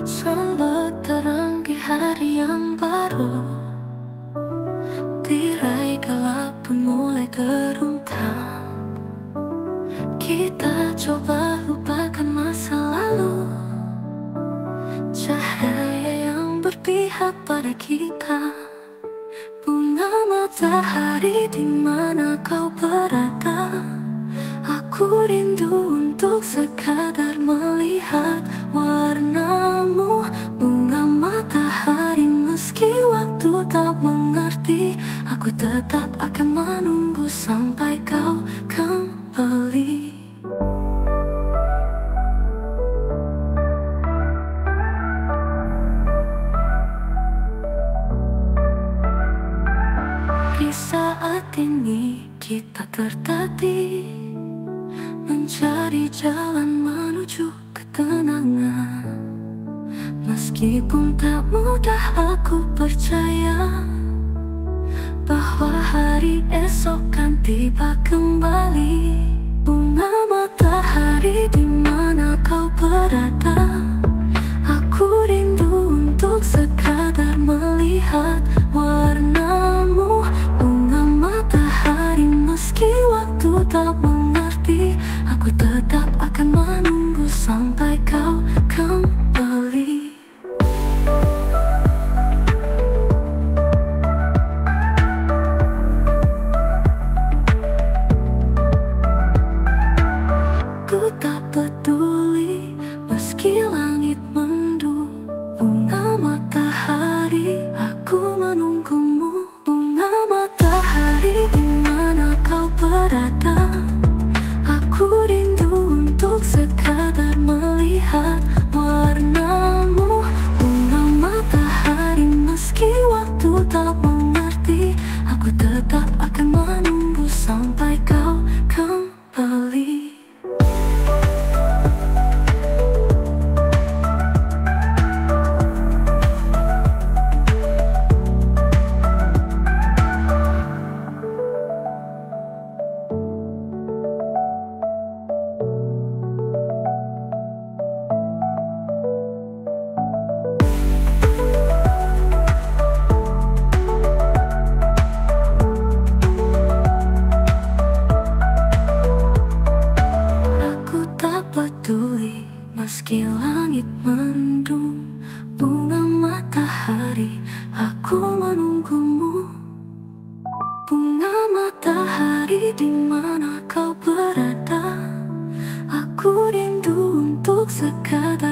Selamat terang di hari yang baru. Tirai gelap pun mulai geruntang Kita coba lupakan masa lalu. Cahaya yang berpihak pada kita. Bunga matahari di mana kau berada. Aku rindu untuk sekadar melihat warnamu. Bunga matahari meski waktu tak mengerti Aku tetap akan menunggu sampai kau kembali. Di saat ini kita tertatih Mencari jalan menuju ketenangan. Meskipun tak mudah aku percaya Bahwa hari esok kan tiba kembali. Bunga matahari di mana meski langit mendung Bunga matahari. Aku menunggumu. Bunga matahari di mana kau berada? Aku rindu untuk sekadar